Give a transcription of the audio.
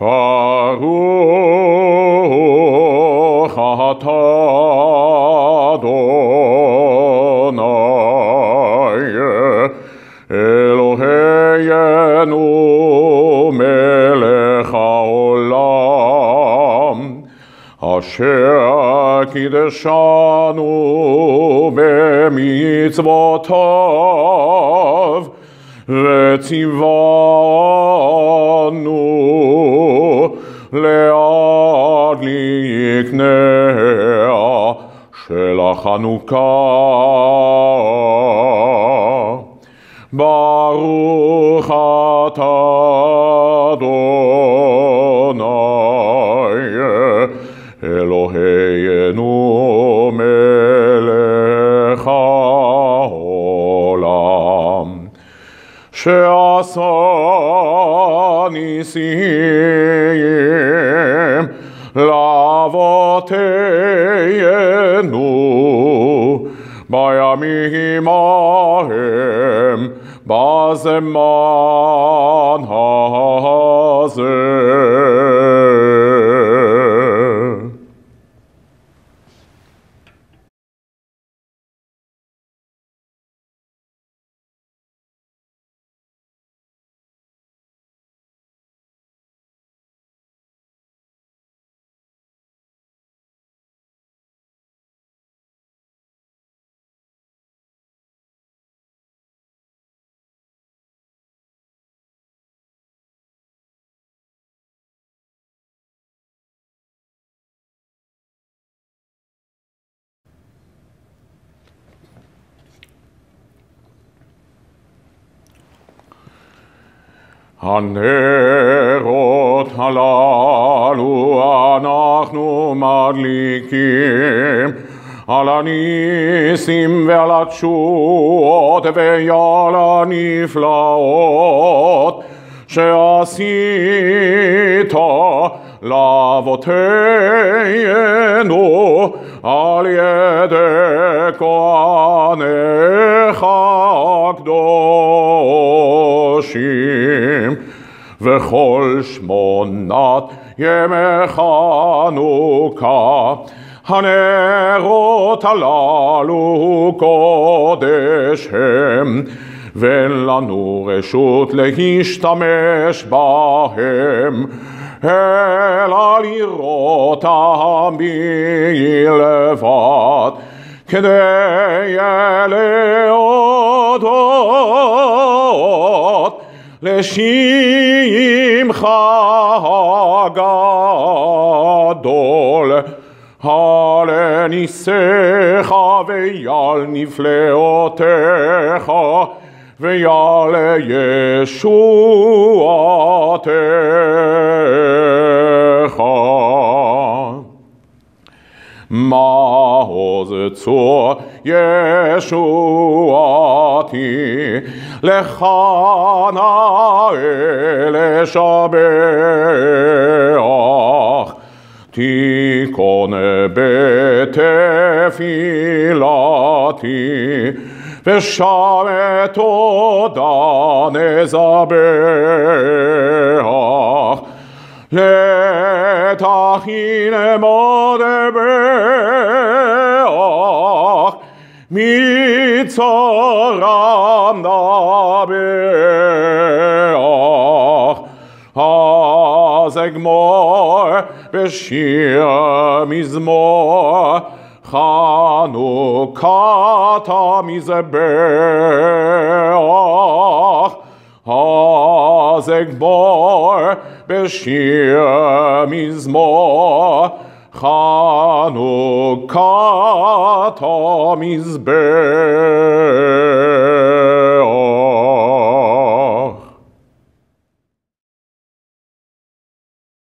ברוך אתה אדוני אלוהינו מלך העולם אשר קידשנו במצוותיו וציוונו להדליק נר של החנוכה. ברוך אתה אדוני אלוהינו מלך העולם שעשה ניסים לאבותינו בימים ההם בזמן הזה. Ανέρω τα λάλου ανάχνου μαρλικήμ, αλανίσιμ βελατσούτ βεγιάλα νυφλαότ, σε ασίτα λαβωτέιενο, αλλιέδεκο ανέχακδο, וכל שמונת ימי חנוכה הנרות הללו קודש הם ואין לנו רשות להשתמש בהם אלא לראותם בלבד כדי להודות לשמך הגדול על ניסיך ועל נפלאותיך ועל ישועתך. מעוז צור ישועתי לך נאה לשבח תיכון בתפילתי ושם תודה נזבח. לתכין מודבח zegmor v'shir mizmor Chanukata mizebeach hazegmor v'shir mizmor Chanukata mizbeach